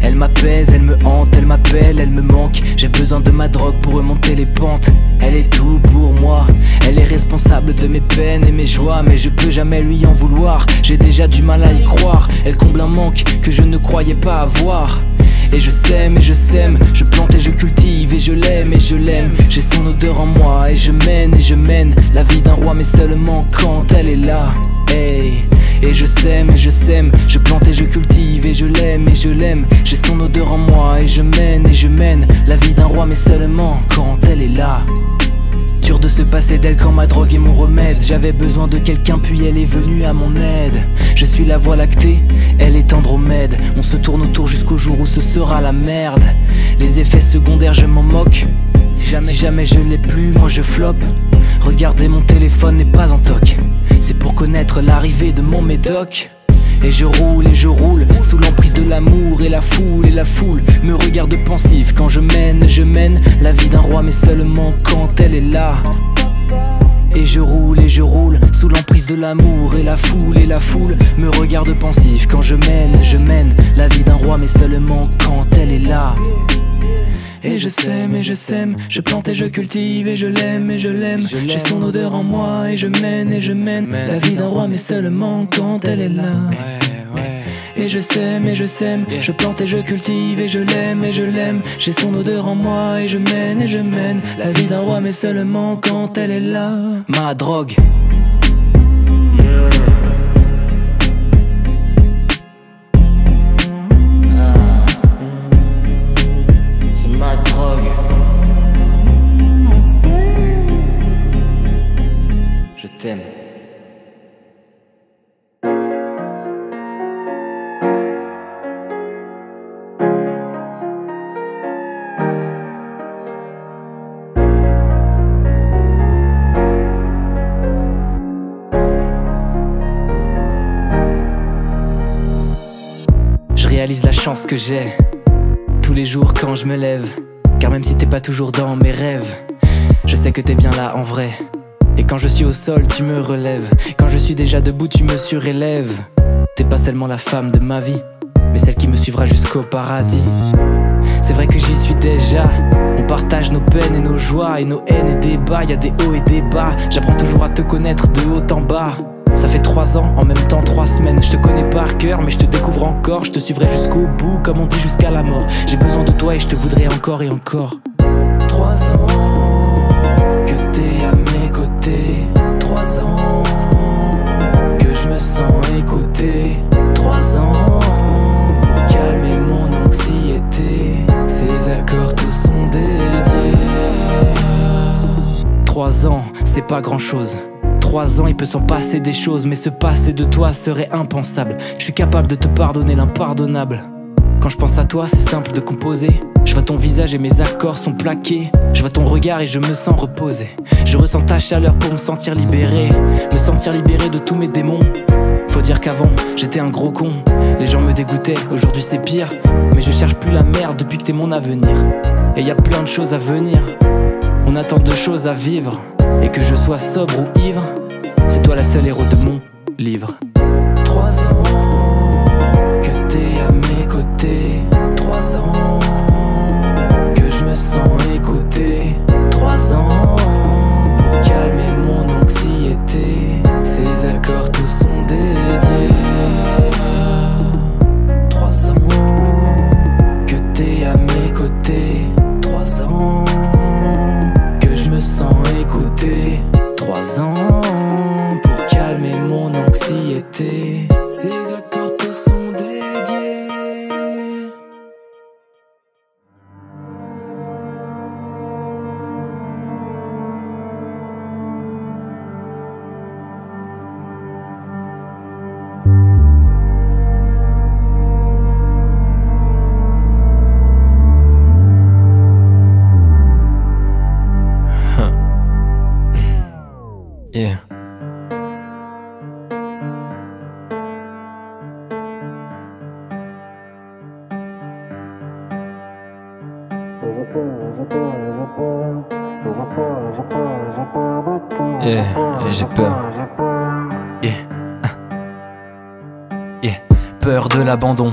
Elle m'apaise, elle me hante, elle m'appelle, elle me manque. J'ai besoin de ma drogue pour remonter les pentes. Elle est tout pour moi, elle est responsable de mes peines et mes joies, mais je peux jamais lui en vouloir. J'ai déjà du mal à y croire, elle comble un manque que je ne croyais pas avoir. Et je sème et je sème, je plante et je cultive et je l'aime et je l'aime. J'ai son odeur en moi et je mène et je mène la vie d'un roi, mais seulement quand elle est là. Hey. Et je sème et je sème, je plante et je cultive et je l'aime et je l'aime. J'ai son odeur en moi et je mène et je mène la vie d'un roi, mais seulement quand elle est là. Dur de se passer d'elle quand ma drogue est mon remède. J'avais besoin de quelqu'un, puis elle est venue à mon aide. Je suis la voie lactée, elle est Andromède. On se tourne autour jusqu'au jour où ce sera la merde. Les effets secondaires, je m'en moque. Si jamais, je l'ai plus, moi je floppe. Regardez, mon téléphone n'est pas en toc. C'est pour connaître l'arrivée de mon médoc. Et je roule et je roule sous l'emprise de l'amour et la foule et la foule me regarde pensif quand je mène, je mène la vie d'un roi mais seulement quand elle est là. Et je roule et je roule sous l'emprise de l'amour et la foule et la foule me regarde pensif quand je mène, je mène la vie d'un roi mais seulement quand elle est là. Et je sème et je sème, je plante et je cultive et je l'aime et je l'aime. J'ai son odeur en moi et je mène et je mène la vie d'un roi mais seulement quand elle est là. Et je sème et je sème, je plante et je cultive et je l'aime et je l'aime. J'ai son odeur en moi et je mène et je mène la vie d'un roi mais seulement quand elle est là. Ma drogue. Chance que j'ai tous les jours quand je me lève. Car même si t'es pas toujours dans mes rêves, je sais que t'es bien là en vrai. Et quand je suis au sol, tu me relèves. Quand je suis déjà debout, tu me surélèves. T'es pas seulement la femme de ma vie, mais celle qui me suivra jusqu'au paradis. C'est vrai que j'y suis déjà. On partage nos peines et nos joies et nos haines et débats. Y a des hauts et des bas. J'apprends toujours à te connaître de haut en bas. Ça fait trois ans, en même temps trois semaines. Je te connais par cœur, mais je te découvre encore. Je te suivrai jusqu'au bout, comme on dit jusqu'à la mort. J'ai besoin de toi et je te voudrais encore et encore. Trois ans que t'es à mes côtés. Trois ans que je me sens écouté. Trois ans pour calmer mon anxiété. Ces accords te sont dédiés. Trois ans, c'est pas grand chose. Trois ans, il peut s'en passer des choses, mais se passer de toi serait impensable. Je suis capable de te pardonner l'impardonnable. Quand je pense à toi, c'est simple de composer. Je vois ton visage et mes accords sont plaqués. Je vois ton regard et je me sens reposé. Je ressens ta chaleur pour me sentir libéré. Me sentir libéré de tous mes démons. Faut dire qu'avant, j'étais un gros con. Les gens me dégoûtaient, aujourd'hui c'est pire. Mais je cherche plus la merde depuis que t'es mon avenir. Et y a plein de choses à venir. On a tant de choses à vivre. Et que je sois sobre ou ivre, c'est toi la seule héros de mon livre. Trois ans que t'es à mes côtés. Trois ans que je me sens écouté. Trois ans pour calmer mon anxiété. Ces accords te sont dédiés. Trois ans que t'es à mes côtés. Anxiété. Ces j'ai peur. Peur de l'abandon,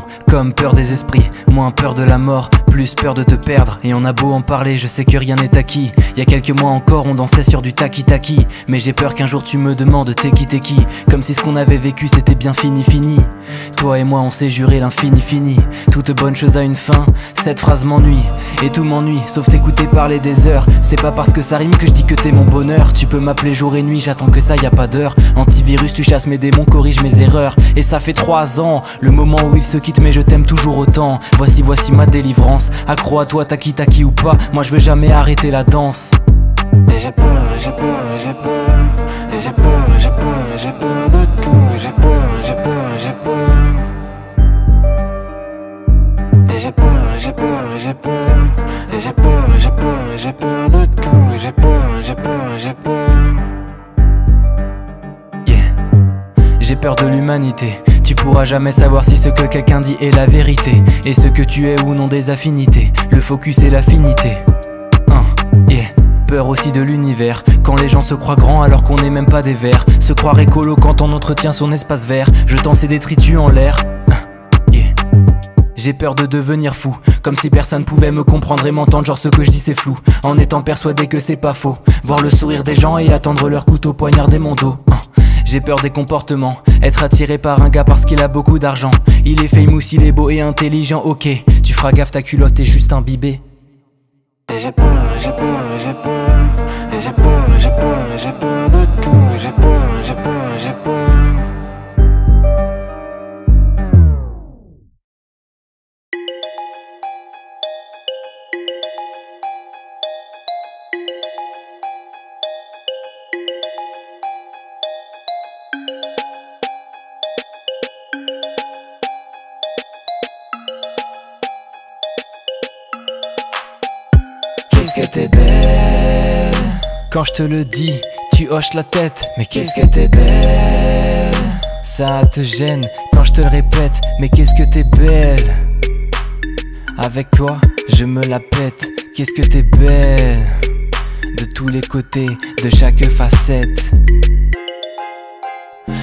peur des esprits, moins peur de la mort, plus peur de te perdre. Et on a beau en parler, je sais que rien n'est acquis. Y a quelques mois encore, on dansait sur du taki-taki. Mais j'ai peur qu'un jour tu me demandes t'es qui t'es qui? Comme si ce qu'on avait vécu c'était bien fini, fini. Toi et moi, on s'est juré l'infini, fini. Toute bonne chose a une fin, cette phrase m'ennuie. Et tout m'ennuie, sauf t'écouter parler des heures. C'est pas parce que ça rime que je dis que t'es mon bonheur. Tu peux m'appeler jour et nuit, j'attends que ça, y a pas d'heure. Antivirus, tu chasses mes démons, corrige mes erreurs. Et ça fait trois ans, le moment où il se quitte, mais je t'aime toujours autant. Voici, voici ma délivrance. Accro à toi, taki taki ou pas, moi je veux jamais arrêter la danse. Et j'ai peur, j'ai peur, j'ai peur. Et j'ai peur, j'ai peur, j'ai peur de tout. J'ai peur, j'ai peur, j'ai peur. Et j'ai peur, j'ai peur, j'ai peur. Et j'ai peur, j'ai peur, j'ai peur de tout. J'ai peur, j'ai peur, j'ai peur. Yeah. J'ai peur de l'humanité. Tu pourras jamais savoir si ce que quelqu'un dit est la vérité. Et ce que tu es ou non des affinités. Le focus et l'affinité. Hein. Peur aussi de l'univers. Quand les gens se croient grands alors qu'on n'est même pas des vers. Se croire écolo quand on entretient son espace vert. Jetant ses détritus en l'air. Hein. J'ai peur de devenir fou, comme si personne pouvait me comprendre et m'entendre, genre ce que je dis c'est flou, en étant persuadé que c'est pas faux. Voir le sourire des gens et attendre leur couteau poignarder mon dos. Hein. J'ai peur des comportements, être attiré par un gars parce qu'il a beaucoup d'argent. Il est famous, il est beau et intelligent, ok. Tu feras gaffe, ta culotte est juste imbibée. J'ai peur, j'ai peur, j'ai peur. J'ai peur, j'ai peur, j'ai peur de tout. J'ai peur, j'ai peur, j'ai peur. Qu'est-ce que t'es belle Quand je te le dis, tu hoches la tête Mais qu'est-ce que t'es belle Ça te gêne quand je te le répète Mais qu'est-ce que t'es belle Avec toi, je me la pète Qu'est-ce que t'es belle De tous les côtés, de chaque facette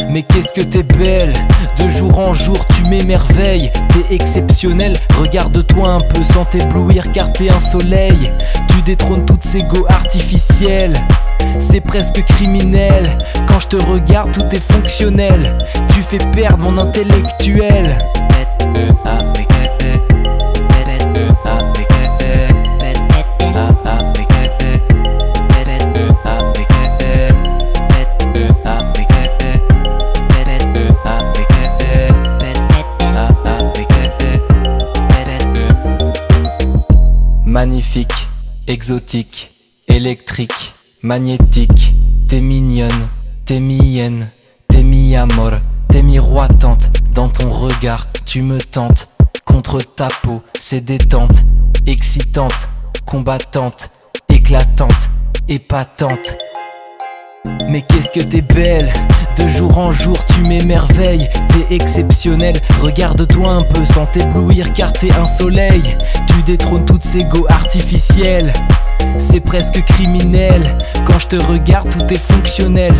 mais qu'est-ce que t'es belle? De jour en jour tu m'émerveilles. T'es exceptionnel. Regarde-toi un peu sans t'éblouir car t'es un soleil. Tu détrônes toutes ces go artificielles. C'est presque criminel. Quand je te regarde tout est fonctionnel. Tu fais perdre mon intellectuel exotique, électrique, magnétique, t'es mignonne, t'es mienne, t'es mi-amor, t'es miroitante, dans ton regard, tu me tentes, contre ta peau, c'est détente, excitante, combattante, éclatante, épatante. Mais qu'est-ce que t'es belle? De jour en jour tu m'émerveilles. T'es exceptionnel Regarde-toi un peu sans t'éblouir car t'es un soleil. Tu détrônes toutes ces go artificielles. C'est presque criminel. Quand je te regarde tout est fonctionnel.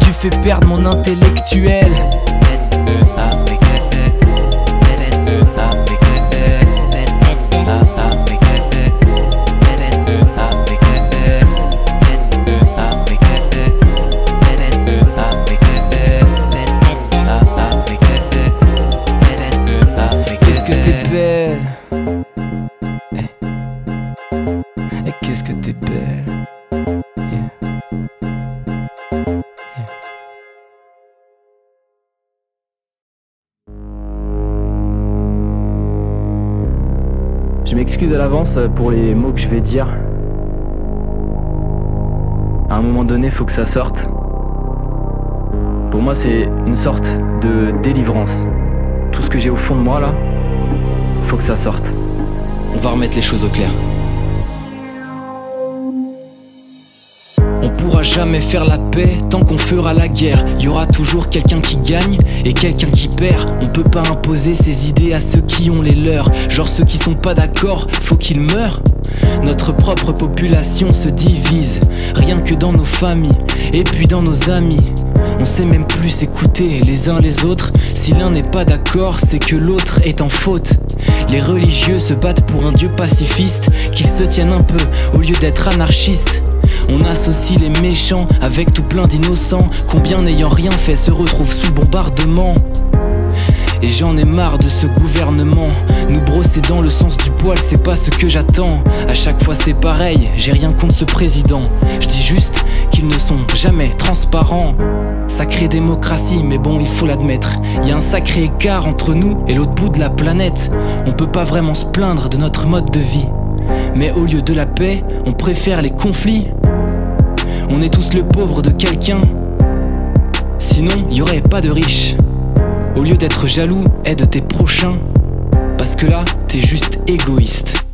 Tu fais perdre mon intellectuel à l'avance pour les mots que je vais dire. À un moment donné, faut que ça sorte. Pour moi, c'est une sorte de délivrance. Tout ce que j'ai au fond de moi là, faut que ça sorte. On va remettre les choses au clair. On pourra jamais faire la paix tant qu'on fera la guerre. Y aura toujours quelqu'un qui gagne et quelqu'un qui perd. On peut pas imposer ses idées à ceux qui ont les leurs. Genre ceux qui sont pas d'accord, faut qu'ils meurent. Notre propre population se divise, rien que dans nos familles et puis dans nos amis. On sait même plus s'écouter les uns les autres. Si l'un n'est pas d'accord, c'est que l'autre est en faute. Les religieux se battent pour un Dieu pacifiste, qu'ils se tiennent un peu au lieu d'être anarchistes. On associe les méchants avec tout plein d'innocents, combien n'ayant rien fait se retrouvent sous bombardement. Et j'en ai marre de ce gouvernement. Nous brosser dans le sens du poil, c'est pas ce que j'attends. À chaque fois c'est pareil, j'ai rien contre ce président. Je dis juste qu'ils ne sont jamais transparents. Sacrée démocratie, mais bon, il faut l'admettre. Y a un sacré écart entre nous et l'autre bout de la planète. On peut pas vraiment se plaindre de notre mode de vie. Mais au lieu de la paix, on préfère les conflits. On est tous le pauvre de quelqu'un. Sinon, y aurait pas de riches. Au lieu d'être jaloux, aide tes prochains. Parce que là, t'es juste égoïste.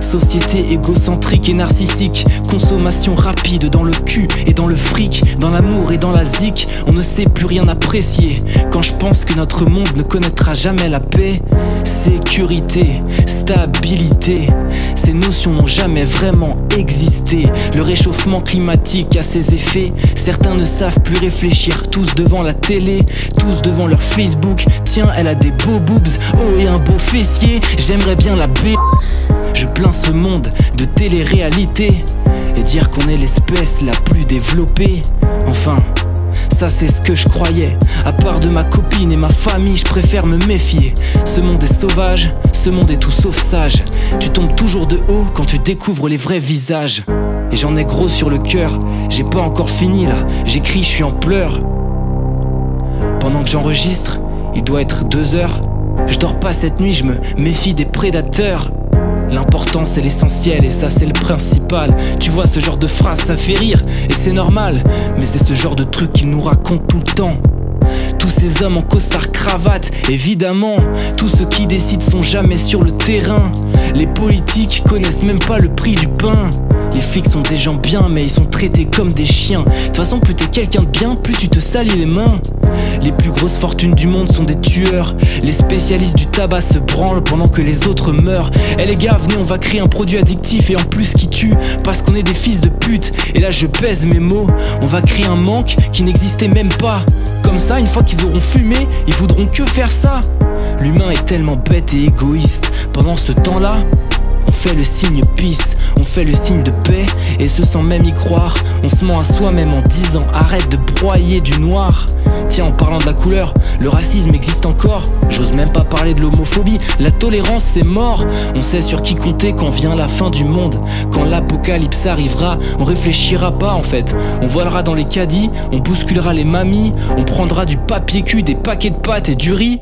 Société égocentrique et narcissique, consommation rapide dans le cul et dans le fric, dans l'amour et dans la zik, on ne sait plus rien apprécier. Quand je pense que notre monde ne connaîtra jamais la paix, sécurité, stabilité, ces notions n'ont jamais vraiment existé. Le réchauffement climatique a ses effets, certains ne savent plus réfléchir, tous devant la télé, tous devant leur Facebook. Tiens, elle a des beaux boobs, oh et un beau fessier, j'aimerais bien la b. Je plains ce monde de télé-réalité et dire qu'on est l'espèce la plus développée. Enfin, ça c'est ce que je croyais. À part de ma copine et ma famille, je préfère me méfier. Ce monde est sauvage, ce monde est tout sauf sage. Tu tombes toujours de haut quand tu découvres les vrais visages. Et j'en ai gros sur le cœur, j'ai pas encore fini là. J'écris, je suis en pleurs. Pendant que j'enregistre, il doit être deux heures. Je dors pas cette nuit, je me méfie des prédateurs. L'important c'est l'essentiel et ça c'est le principal. Tu vois ce genre de phrase ça fait rire et c'est normal. Mais c'est ce genre de truc qu'ils nous racontent tout le temps. Tous ces hommes en costard cravate, évidemment, tous ceux qui décident sont jamais sur le terrain. Les politiques connaissent même pas le prix du pain. Les flics sont des gens bien, mais ils sont traités comme des chiens. De toute façon, plus t'es quelqu'un de bien, plus tu te salis les mains. Les plus grosses fortunes du monde sont des tueurs. Les spécialistes du tabac se branlent pendant que les autres meurent. Eh les gars, venez, on va créer un produit addictif et en plus qui tue. Parce qu'on est des fils de pute. Et là, je pèse mes mots. On va créer un manque qui n'existait même pas. Comme ça, une fois qu'ils auront fumé, ils voudront que faire ça. L'humain est tellement bête et égoïste. Pendant ce temps-là, on fait le signe peace, on fait le signe de paix, et ce sans même y croire. On se ment à soi-même en disant arrête de broyer du noir. Tiens, en parlant de la couleur, le racisme existe encore. J'ose même pas parler de l'homophobie, la tolérance c'est mort. On sait sur qui compter quand vient la fin du monde. Quand l'apocalypse arrivera, on réfléchira pas en fait. On volera dans les caddies, on bousculera les mamies, on prendra du papier cul, des paquets de pâtes et du riz.